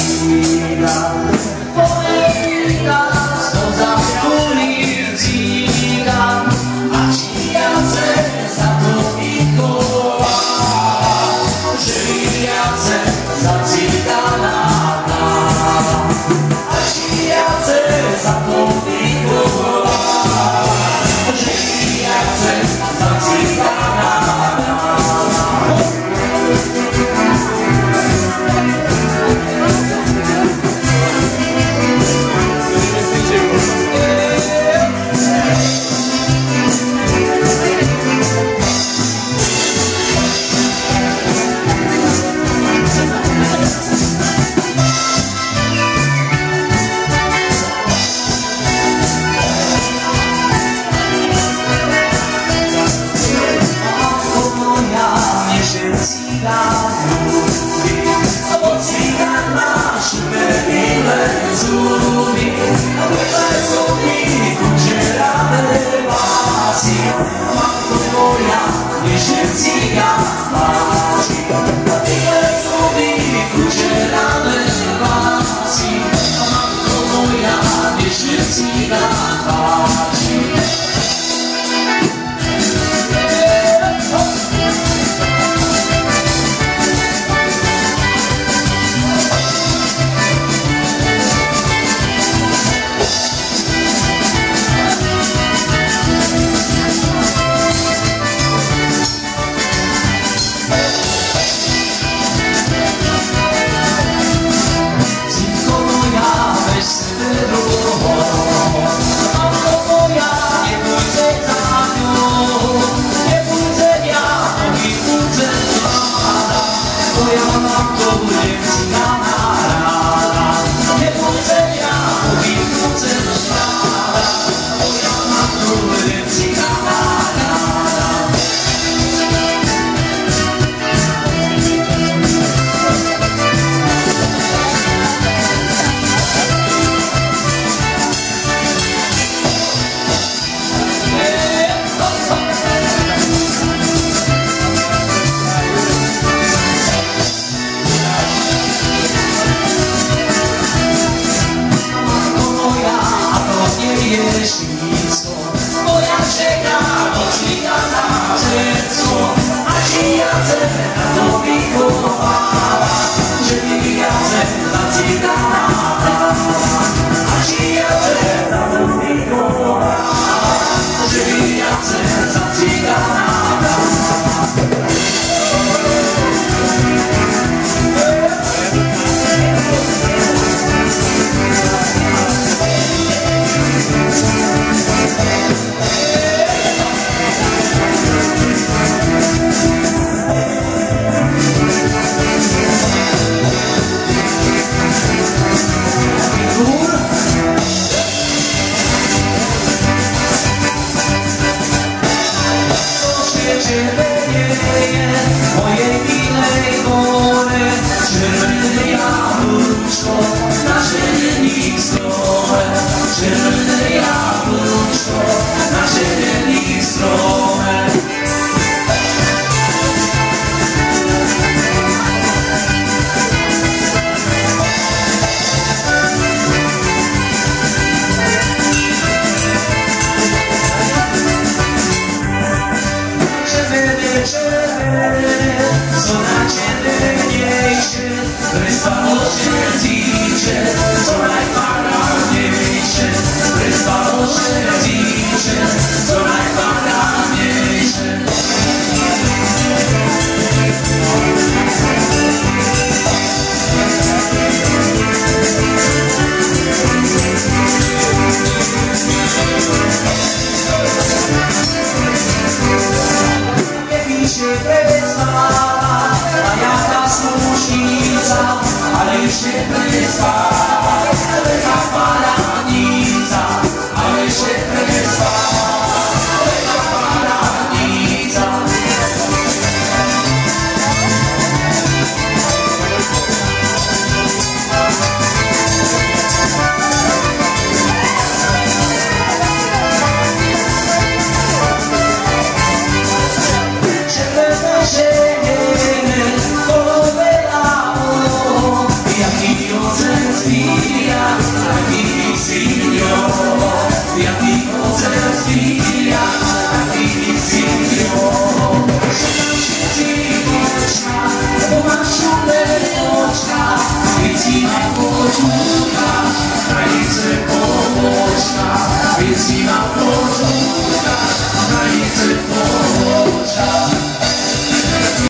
Peace. jeśli nic, bo moja rzeka you, baby, Attention Alește prespa, ca